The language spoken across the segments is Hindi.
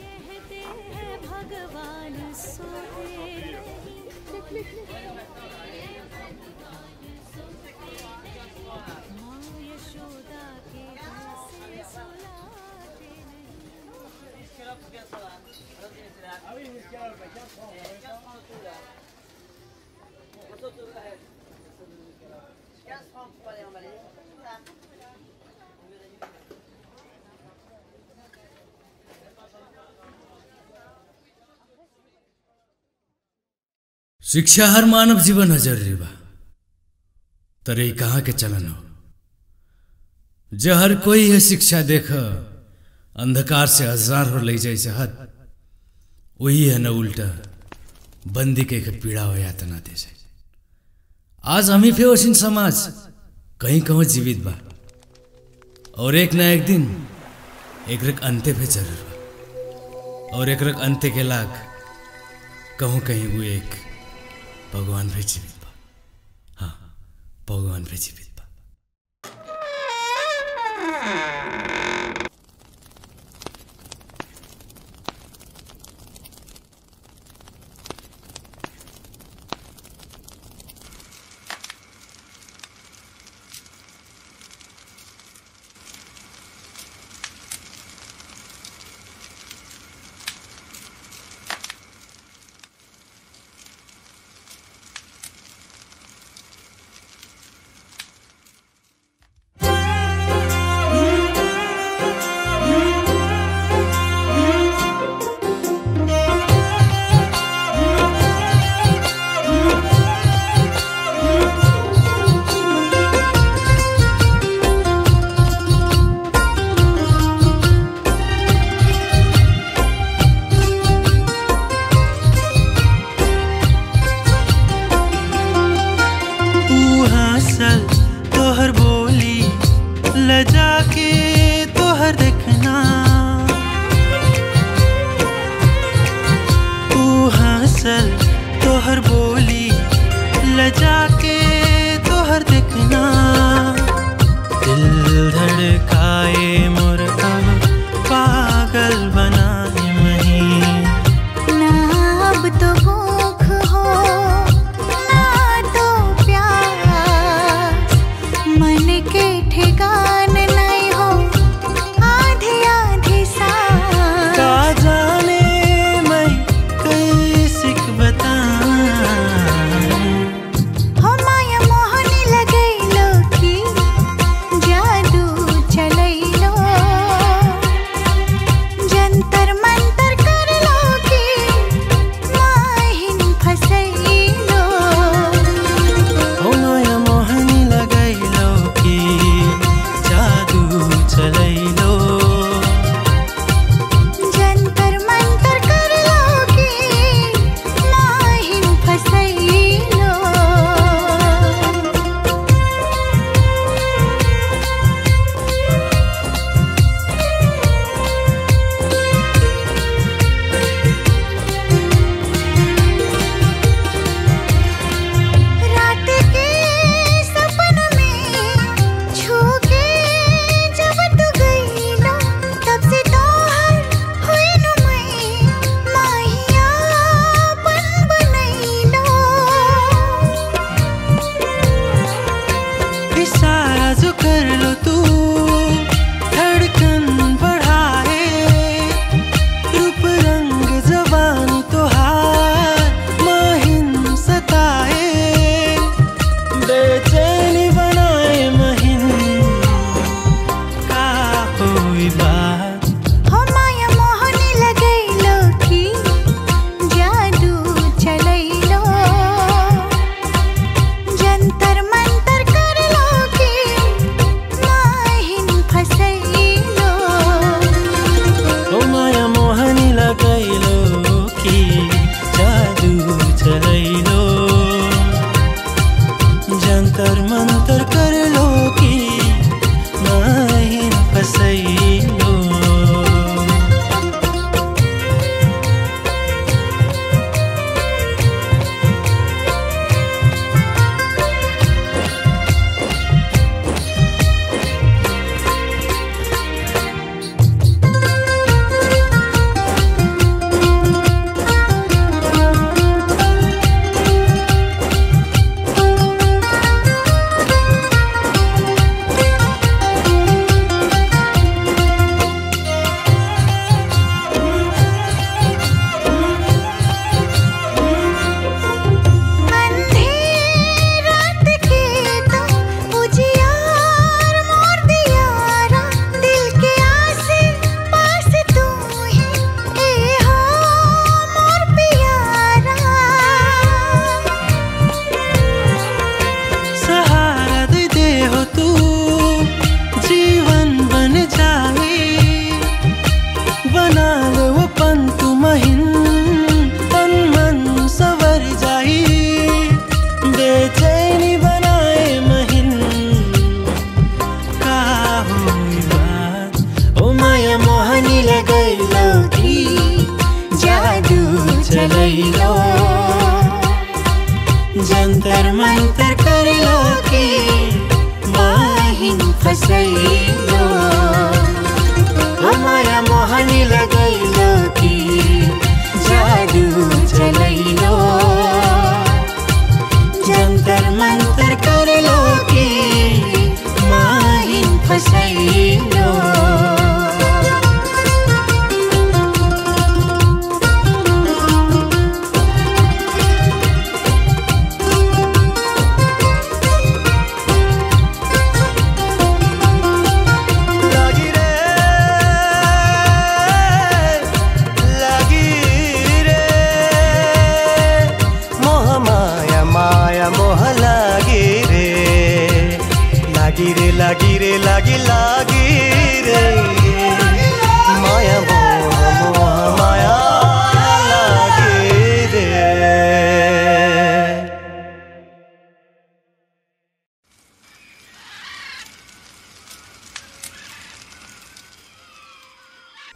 कहते हैं भगवान सोते नहीं माँ यशोदा के शिक्षा हर मानव जीवन है ज़रूरी बा। तर कहाँ के चलन हो? जे हर कोई है शिक्षा देख। अंधकार से हज़ार हो ले जाए हद। वही है न उल्टा। बंदी के पीड़ा हो यातना दे जाए आज हमी फे फेवसिन समाज। कहीं कहीं जीवित बा। और एक ना एक दिन एक रक अंत्य पे ज़रूर बा। और एक रक अंत्य के लाग कहूँ कहीं वो एक भगवान भी जीवित बा। हाँ भगवान भी जीवित लजा के तोहर देखना। दिल धड़काए मोर अब पागल मही ना अब तो भूख हो, ना तो प्यास मन के ठिकान लागी रे लागी लागी रे। माया, मोह मोह, माया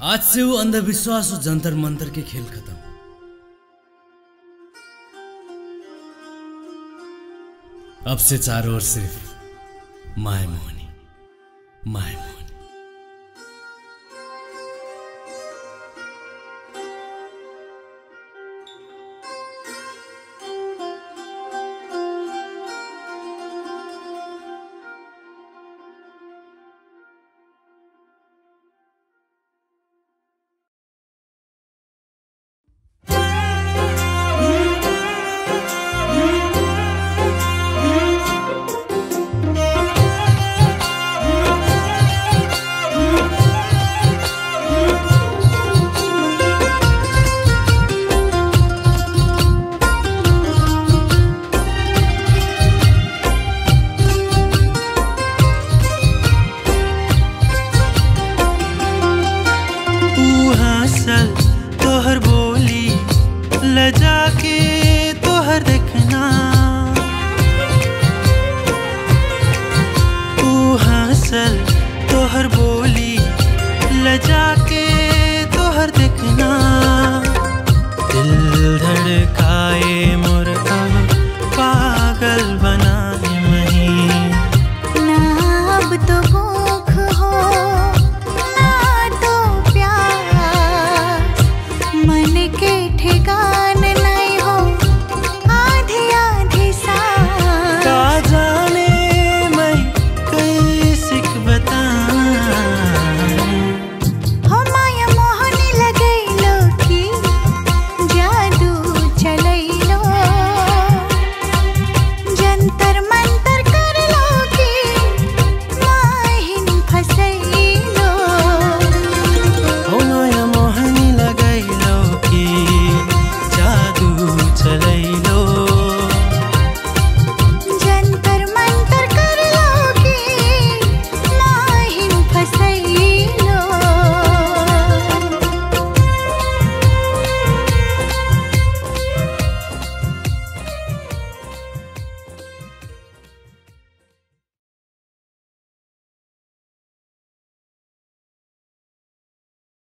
आज से वो अंधविश्वास और जंतर मंतर के खेल खत्म। अब से चारों ओर सिर्फ़ माय मोहनी माय मोहनी मन के ठेका